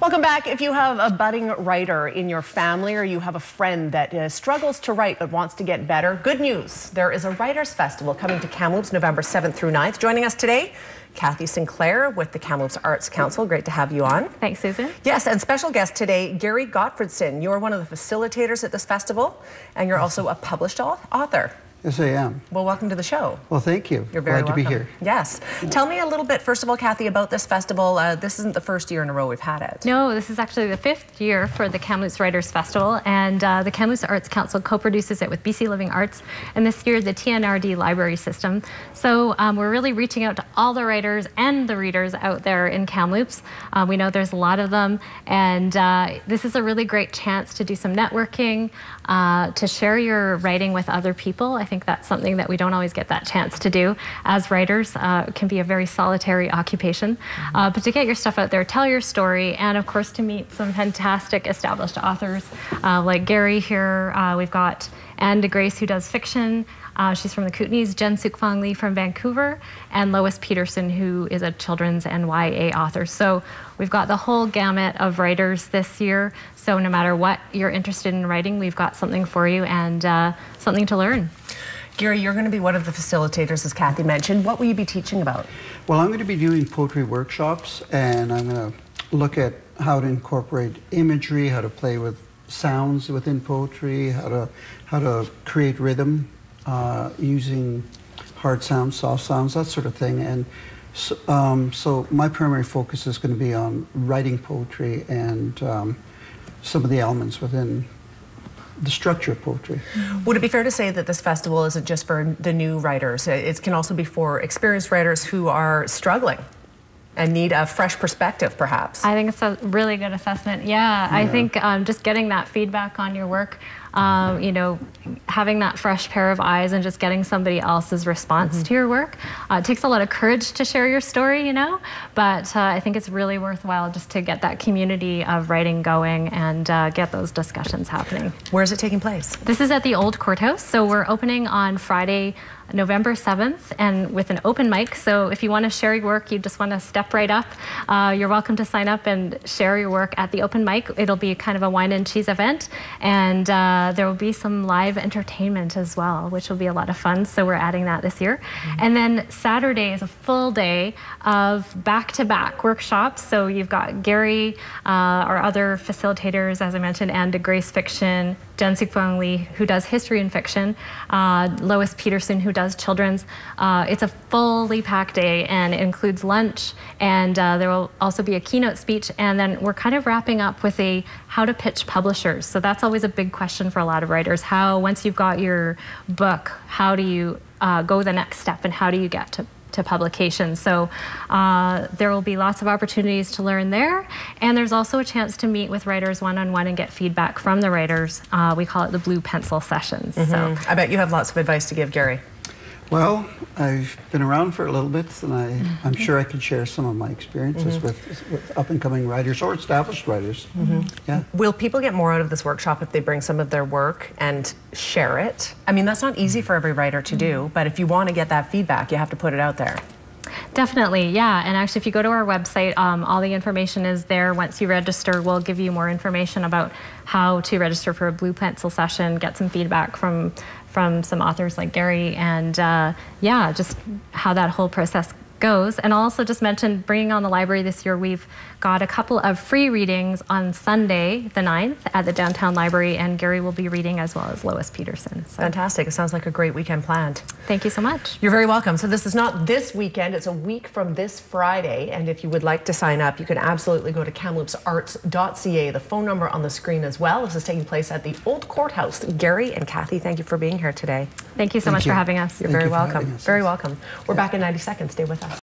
Welcome back. If you have a budding writer in your family or you have a friend that uh, struggles to write but wants to get better, good news. There is a Writers Festival coming to Kamloops November 7th through 9th. Joining us today, Kathy Sinclair with the Kamloops Arts Council. Great to have you on. Thanks, Susan. Yes, and special guest today, Garry Gottfriedson. You're one of the facilitators at this festival, and you're also a published author. Yes, I am. Well, welcome to the show. Well, thank you. You're very Glad welcome. to be here. Yes. Tell me a little bit, first of all, Kathy, about this festival. Uh, this isn't the first year in a row we've had it. No, this is actually the fifth year for the Kamloops Writers Festival, and uh, the Kamloops Arts Council co-produces it with BC Living Arts, and this year the TNRD Library System. So um, we're really reaching out to all the writers and the readers out there in Kamloops. Uh, we know there's a lot of them, and uh, this is a really great chance to do some networking, uh, to share your writing with other people. I think that's something that we don't always get that chance to do as writers. Uh, it can be a very solitary occupation. Mm-hmm. Uh, but to get your stuff out there, tell your story, and of course to meet some fantastic established authors uh, like Garry here. Uh, we've got Anne DeGrace who does fiction. Uh, she's from the Kootenays, Jen Sookfong Lee from Vancouver, and Lois Peterson, who is a children's and YA author. So we've got the whole gamut of writers this year. So no matter what you're interested in writing, we've got something for you and uh, something to learn. Garry, you're going to be one of the facilitators, as Kathy mentioned. What will you be teaching about? Well, I'm going to be doing poetry workshops, and I'm going to look at how to incorporate imagery, how to play with sounds within poetry, how to how to create rhythm uh, using hard sounds, soft sounds, that sort of thing. And so, um, so my primary focus is going to be on writing poetry and um, some of the elements within the structure of poetry. Would it be fair to say that this festival isn't just for the new writers? It can also be for experienced writers who are struggling and need a fresh perspective, perhaps. I think it's a really good assessment. Yeah, yeah. I think um, just getting that feedback on your work, um, you know, having that fresh pair of eyes and just getting somebody else's response mm -hmm. to your work. Uh, it takes a lot of courage to share your story, you know, but uh, I think it's really worthwhile just to get that community of writing going and uh, get those discussions happening. Where is it taking place? This is at the Old Courthouse. So we're opening on Friday, November 7th and with an open mic. So if you want to share your work, you just want to step right up, uh, you're welcome to sign up and share your work at the open mic. It'll be kind of a wine and cheese event and uh, there will be some live entertainment as well, which will be a lot of fun. So we're adding that this year. Mm-hmm. And then Saturday is a full day of back-to-back -back workshops. So you've got Garry, uh, our other facilitators, as I mentioned, Anne DeGrace Fiction, Jen Sookfong Lee, who does history and fiction, uh, Lois Peterson, who does children's. Uh, it's a fully packed day and it includes lunch, and uh, there will also be a keynote speech. And then we're kind of wrapping up with a how to pitch publishers. So that's always a big question for a lot of writers. How, once you've got your book, how do you uh, go the next step and how do you get to to publication. So uh, there will be lots of opportunities to learn there. And there's also a chance to meet with writers one-on-one and get feedback from the writers. Uh, we call it the blue pencil sessions. Mm -hmm. So I bet you have lots of advice to give Garry. Well, I've been around for a little bit, and I, mm-hmm. I'm sure I can share some of my experiences mm -hmm. with, with up-and-coming writers or established writers. Mm -hmm. Yeah. Will people get more out of this workshop if they bring some of their work and share it? I mean, that's not easy for every writer to do, mm-hmm. but if you want to get that feedback, you have to put it out there. Definitely, yeah. And actually, if you go to our website, um, all the information is there. Once you register, we'll give you more information about how to register for a Blue Pencil session, get some feedback from from some authors like Garry, and uh, yeah, just how that whole process goes. And I'll also just mention bringing on the library this year, we've got a couple of free readings on Sunday, the 9th, at the Downtown Library, and Garry will be reading as well as Lois Peterson. So. Fantastic. It sounds like a great weekend planned. Thank you so much. You're very welcome. So this is not this weekend, it's a week from this Friday, and if you would like to sign up, you can absolutely go to kamloopsarts.ca, the phone number on the screen as well. This is taking place at the Old Courthouse. Garry and Kathy, thank you for being here today. Thank you so thank much you. for having us. You're thank very you welcome. Very welcome. We're yeah. back in 90 seconds. Stay with us.